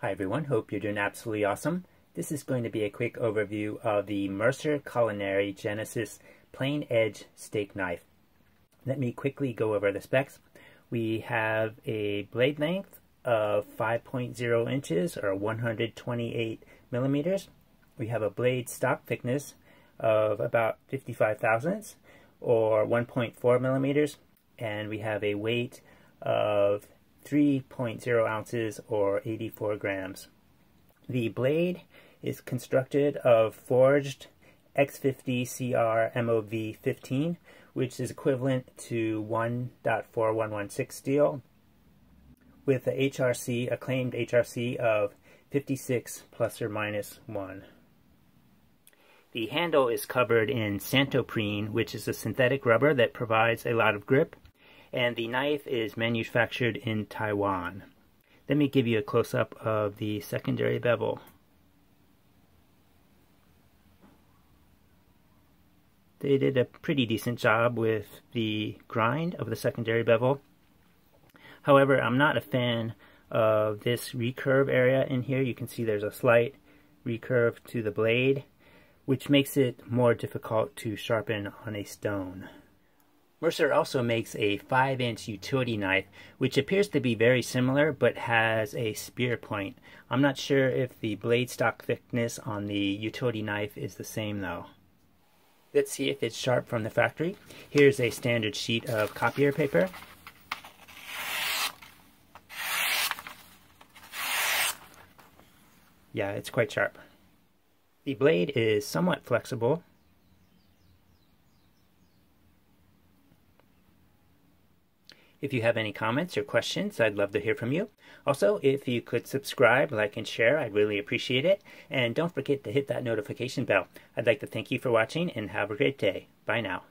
Hi everyone, hope you're doing absolutely awesome. This is going to be a quick overview of the Mercer Culinary Genesis Plain Edge Steak Knife. Let me quickly go over the specs. We have a blade length of 5.0 inches or 128 millimeters. We have a blade stock thickness of about 55 thousandths or 1.4 millimeters and we have a weight of 3.0 ounces or 84 grams. The blade is constructed of forged X50CR MOV 15, which is equivalent to 1.4116 steel, with a HRC, acclaimed HRC of 56 plus or minus 1. The handle is covered in Santoprene, which is a synthetic rubber that provides a lot of grip and the knife is manufactured in Taiwan. Let me give you a close-up of the secondary bevel. They did a pretty decent job with the grind of the secondary bevel. However, I'm not a fan of this recurve area in here. You can see there's a slight recurve to the blade, which makes it more difficult to sharpen on a stone. Mercer also makes a 5-inch utility knife, which appears to be very similar, but has a spear point. I'm not sure if the blade stock thickness on the utility knife is the same though. Let's see if it's sharp from the factory. Here's a standard sheet of copier paper. Yeah, it's quite sharp. The blade is somewhat flexible, If you have any comments or questions, I'd love to hear from you. Also, if you could subscribe, like, and share, I'd really appreciate it. And don't forget to hit that notification bell. I'd like to thank you for watching and have a great day. Bye now.